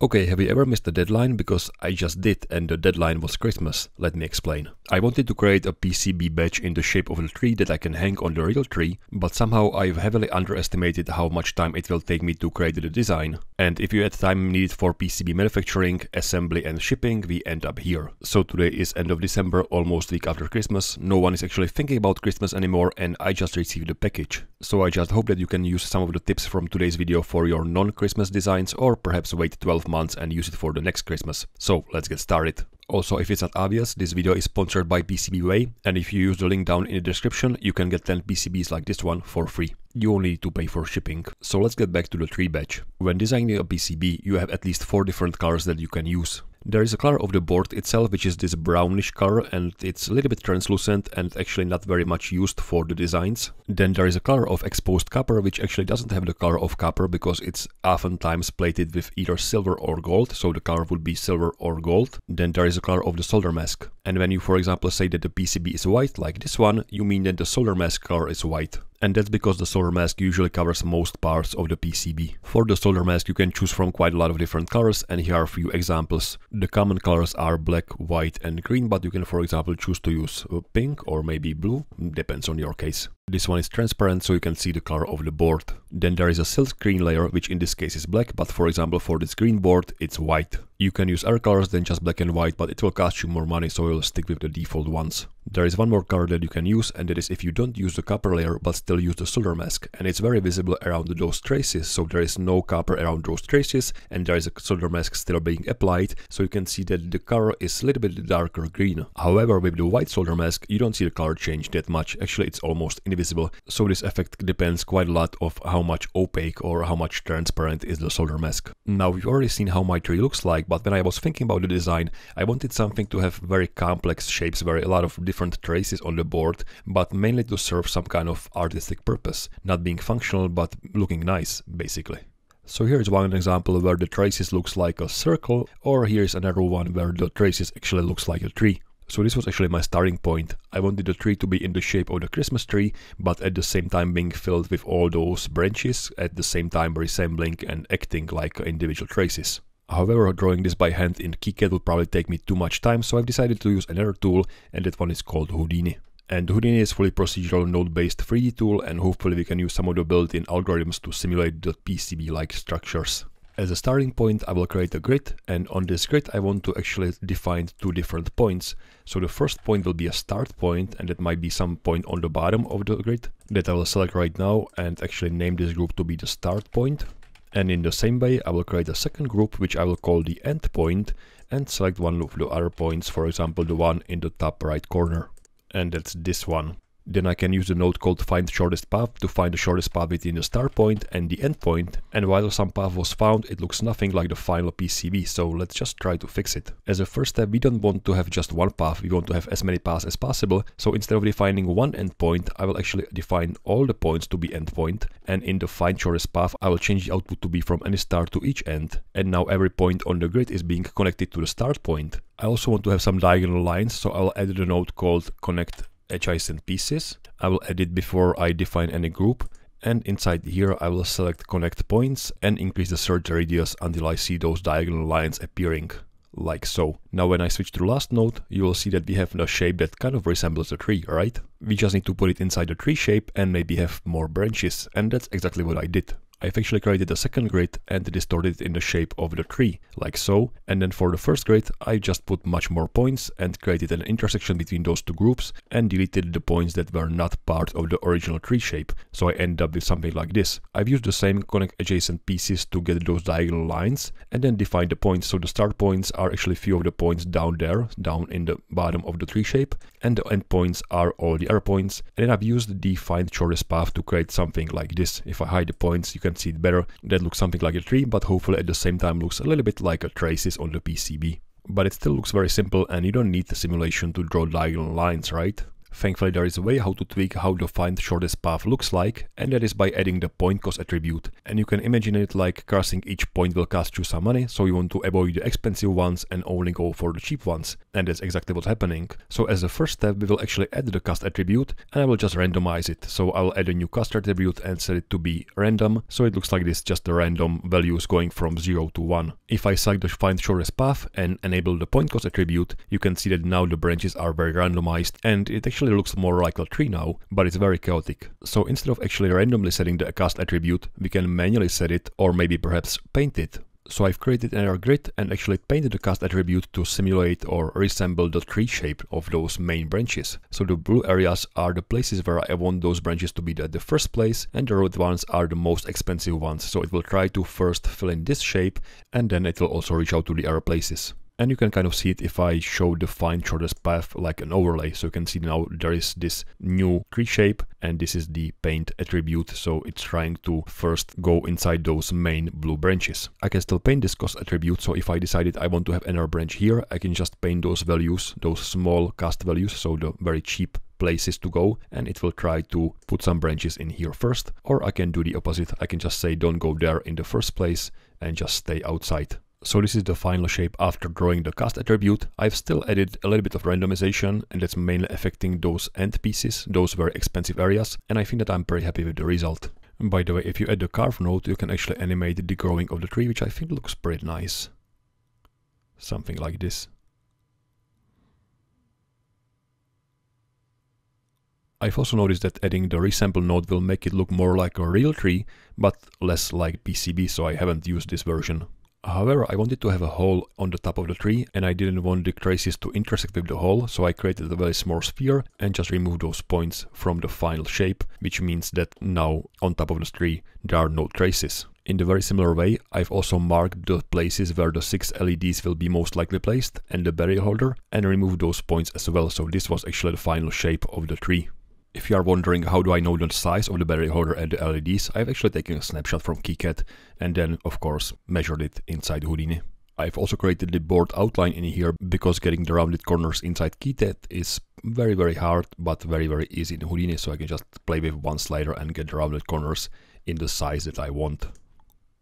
Okay, have you ever missed a deadline? Because I just did and the deadline was Christmas. Let me explain. I wanted to create a PCB badge in the shape of a tree that I can hang on the real tree, but somehow I've heavily underestimated how much time it will take me to create the design. And if you add time needed for PCB manufacturing, assembly and shipping, we end up here. So today is end of December, almost week after Christmas. No one is actually thinking about Christmas anymore and I just received the package. So I just hope that you can use some of the tips from today's video for your non-Christmas designs or perhaps wait 12 months and use it for the next Christmas. So let's get started. Also, if it's not obvious, this video is sponsored by PCBWay, and if you use the link down in the description, you can get 10 PCBs like this one for free. You only need to pay for shipping. So let's get back to the tree badge. When designing a PCB, you have at least 4 different colors that you can use. There is a color of the board itself which is this brownish color and it's a little bit translucent and actually not very much used for the designs. Then there is a color of exposed copper which actually doesn't have the color of copper because it's oftentimes plated with either silver or gold so the color would be silver or gold. Then there is a color of the solder mask and when you for example say that the PCB is white like this one you mean that the solder mask color is white and that's because the solder mask usually covers most parts of the PCB. For the solder mask you can choose from quite a lot of different colors and here are a few examples. The common colors are black, white and green but you can for example choose to use uh, pink or maybe blue, depends on your case. This one is transparent so you can see the color of the board. Then there is a silk screen layer which in this case is black but for example for this green board it's white. You can use other colors than just black and white but it will cost you more money so you'll stick with the default ones. There is one more color that you can use and that is if you don't use the copper layer but still use the solder mask and it's very visible around those traces so there is no copper around those traces and there is a solder mask still being applied so you can see that the color is a little bit darker green. However with the white solder mask you don't see the color change that much actually it's almost invisible so this effect depends quite a lot of how much opaque or how much transparent is the solder mask. Now we've already seen how my tree looks like but when I was thinking about the design I wanted something to have very complex shapes where a lot of different different traces on the board, but mainly to serve some kind of artistic purpose, not being functional but looking nice, basically. So here's one example where the traces looks like a circle, or here's another one where the traces actually looks like a tree. So this was actually my starting point. I wanted the tree to be in the shape of the Christmas tree, but at the same time being filled with all those branches, at the same time resembling and acting like individual traces. However, drawing this by hand in KiCad would probably take me too much time, so I've decided to use another tool, and that one is called Houdini. And Houdini is fully procedural node-based 3D tool, and hopefully we can use some of the built-in algorithms to simulate the PCB-like structures. As a starting point, I will create a grid, and on this grid I want to actually define two different points. So the first point will be a start point, and that might be some point on the bottom of the grid that I will select right now and actually name this group to be the start point. And in the same way, I will create a second group, which I will call the end and select one of the other points, for example, the one in the top right corner. And that's this one. Then I can use the node called find shortest path to find the shortest path between the start point and the end point. And while some path was found, it looks nothing like the final PCB, so let's just try to fix it. As a first step, we don't want to have just one path, we want to have as many paths as possible. So instead of defining one endpoint, I will actually define all the points to be endpoint. And in the find shortest path, I will change the output to be from any start to each end. And now every point on the grid is being connected to the start point. I also want to have some diagonal lines, so I will add the node called connect adjacent pieces. I will edit before I define any group and inside here I will select connect points and increase the search radius until I see those diagonal lines appearing like so. Now when I switch to last node, you will see that we have a shape that kind of resembles a tree, right? We just need to put it inside the tree shape and maybe have more branches and that's exactly what I did. I've actually created a second grid and distorted it in the shape of the tree, like so. And then for the first grid, I just put much more points and created an intersection between those two groups and deleted the points that were not part of the original tree shape. So I end up with something like this. I've used the same connect adjacent pieces to get those diagonal lines and then define the points. So the start points are actually few of the points down there, down in the bottom of the tree shape. And the end points are all the other points. And then I've used the find shortest path to create something like this. If I hide the points, you can can see it better. That looks something like a tree, but hopefully at the same time looks a little bit like a traces on the PCB. But it still looks very simple and you don't need the simulation to draw diagonal lines, right? Thankfully there is a way how to tweak how the find shortest path looks like, and that is by adding the point cost attribute. And you can imagine it like crossing each point will cost you some money, so you want to avoid the expensive ones and only go for the cheap ones. And that's exactly what's happening. So as a first step, we will actually add the cost attribute, and I will just randomize it. So I'll add a new cost attribute and set it to be random, so it looks like this, just the random values going from 0 to 1. If I select the find shortest path and enable the point cost attribute, you can see that now the branches are very randomized, and it actually looks more like a tree now, but it's very chaotic. So instead of actually randomly setting the cost attribute, we can manually set it or maybe perhaps paint it. So I've created another grid and actually painted the cost attribute to simulate or resemble the tree shape of those main branches. So the blue areas are the places where I want those branches to be at the first place and the red ones are the most expensive ones. So it will try to first fill in this shape and then it will also reach out to the other places. And you can kind of see it if I show the find shortest path like an overlay. So you can see now there is this new tree shape and this is the paint attribute. So it's trying to first go inside those main blue branches. I can still paint this cost attribute. So if I decided I want to have another branch here, I can just paint those values, those small cost values. So the very cheap places to go and it will try to put some branches in here first or I can do the opposite I can just say don't go there in the first place and just stay outside so this is the final shape after drawing the cost attribute. I've still added a little bit of randomization and that's mainly affecting those end pieces, those very expensive areas, and I think that I'm pretty happy with the result. By the way, if you add the carve node, you can actually animate the growing of the tree, which I think looks pretty nice. Something like this. I've also noticed that adding the resample node will make it look more like a real tree, but less like PCB, so I haven't used this version. However, I wanted to have a hole on the top of the tree and I didn't want the traces to intersect with the hole, so I created a very small sphere and just removed those points from the final shape, which means that now on top of the tree there are no traces. In the very similar way, I've also marked the places where the 6 LEDs will be most likely placed and the battery holder and removed those points as well, so this was actually the final shape of the tree. If you are wondering how do I know the size of the battery holder and the LEDs, I've actually taken a snapshot from KiCad and then of course measured it inside Houdini. I've also created the board outline in here because getting the rounded corners inside KiCad is very very hard but very very easy in Houdini so I can just play with one slider and get the rounded corners in the size that I want.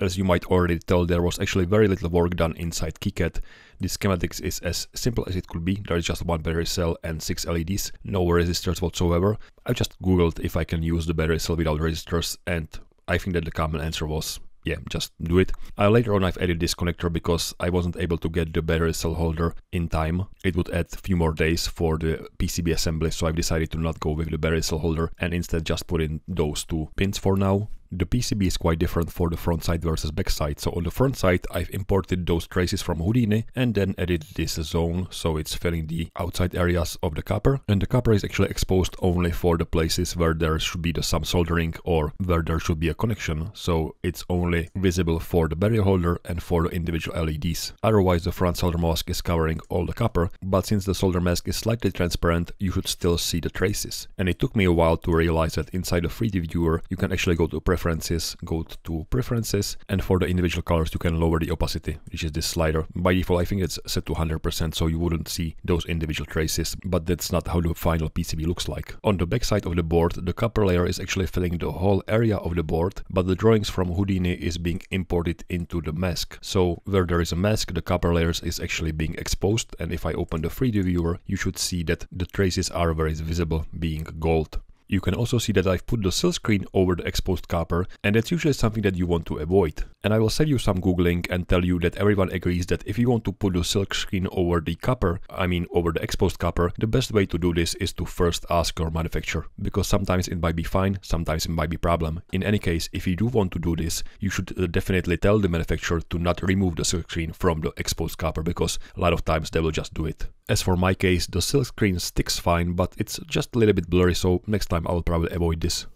As you might already tell, there was actually very little work done inside KiCad. The schematics is as simple as it could be. There is just one battery cell and six LEDs, no resistors whatsoever. I just googled if I can use the battery cell without resistors and I think that the common answer was yeah, just do it. Later on I've added this connector because I wasn't able to get the battery cell holder in time. It would add a few more days for the PCB assembly, so I've decided to not go with the battery cell holder and instead just put in those two pins for now. The PCB is quite different for the front side versus back side. So on the front side, I've imported those traces from Houdini and then added this zone so it's filling the outside areas of the copper. And the copper is actually exposed only for the places where there should be the some soldering or where there should be a connection. So it's only visible for the battery holder and for the individual LEDs. Otherwise, the front solder mask is covering all the copper, but since the solder mask is slightly transparent, you should still see the traces. And it took me a while to realize that inside the 3D viewer, you can actually go to preferences, go to preferences, and for the individual colors you can lower the opacity, which is this slider. By default I think it's set to 100% so you wouldn't see those individual traces, but that's not how the final PCB looks like. On the back side of the board, the copper layer is actually filling the whole area of the board, but the drawings from Houdini is being imported into the mask. So where there is a mask, the copper layers is actually being exposed, and if I open the 3D viewer, you should see that the traces are very visible, being gold. You can also see that I've put the silk screen over the exposed copper and that's usually something that you want to avoid. And I will save you some googling and tell you that everyone agrees that if you want to put the silk screen over the copper, I mean over the exposed copper, the best way to do this is to first ask your manufacturer because sometimes it might be fine, sometimes it might be problem. In any case, if you do want to do this, you should uh, definitely tell the manufacturer to not remove the silk screen from the exposed copper because a lot of times they will just do it. As for my case, the silk screen sticks fine, but it's just a little bit blurry, so next time I will probably avoid this.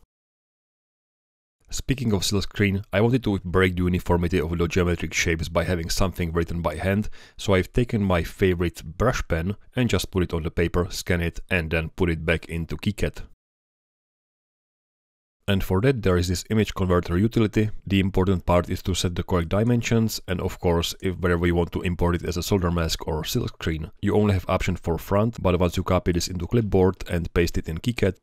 Speaking of silk screen, I wanted to break the uniformity of the geometric shapes by having something written by hand, so I've taken my favorite brush pen and just put it on the paper, scan it and then put it back into KiCad. And for that there is this image converter utility. The important part is to set the correct dimensions and of course if wherever you want to import it as a solder mask or silk screen. You only have option for front but once you copy this into clipboard and paste it in KiCad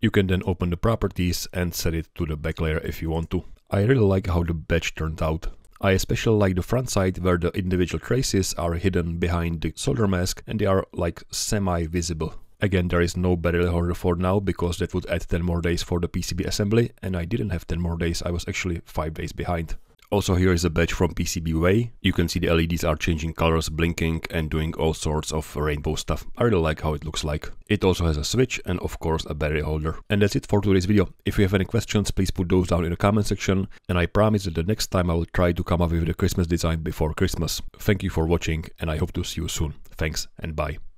you can then open the properties and set it to the back layer if you want to. I really like how the badge turned out. I especially like the front side where the individual traces are hidden behind the solder mask and they are like semi-visible. Again, there is no battery holder for now because that would add 10 more days for the PCB assembly and I didn't have 10 more days, I was actually 5 days behind. Also here is a badge from PCBWay. You can see the LEDs are changing colors, blinking and doing all sorts of rainbow stuff. I really like how it looks like. It also has a switch and of course a battery holder. And that's it for today's video. If you have any questions, please put those down in the comment section. And I promise that the next time I will try to come up with a Christmas design before Christmas. Thank you for watching and I hope to see you soon. Thanks and bye.